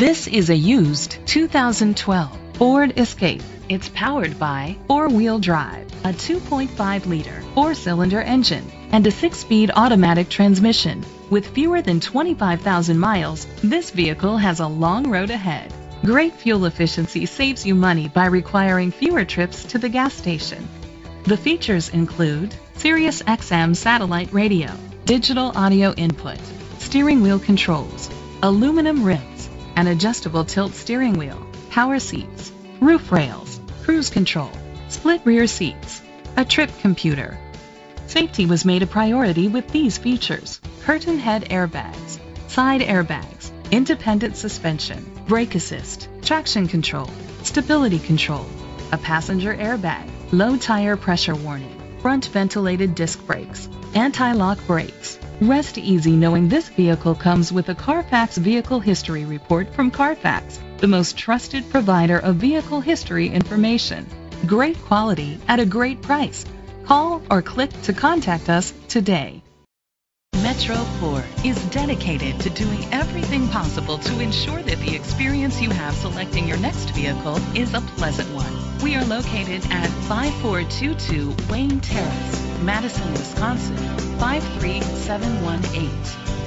This is a used 2012 Ford Escape. It's powered by four-wheel drive, a 2.5-liter four-cylinder engine, and a six-speed automatic transmission. With fewer than 25,000 miles, this vehicle has a long road ahead. Great fuel efficiency saves you money by requiring fewer trips to the gas station. The features include Sirius XM satellite radio, digital audio input, steering wheel controls, aluminum rims, an adjustable tilt steering wheel, power seats, roof rails, cruise control, split rear seats, a trip computer. Safety was made a priority with these features. Curtain head airbags, side airbags, independent suspension, brake assist, traction control, stability control, a passenger airbag, low tire pressure warning, front ventilated disc brakes, anti-lock brakes. Rest easy knowing this vehicle comes with a Carfax Vehicle History Report from Carfax, the most trusted provider of vehicle history information. Great quality at a great price. Call or click to contact us today. Metro Ford is dedicated to doing everything possible to ensure that the experience you have selecting your next vehicle is a pleasant one. We are located at 5422 Wayne Terrace, Madison, Wisconsin 53718.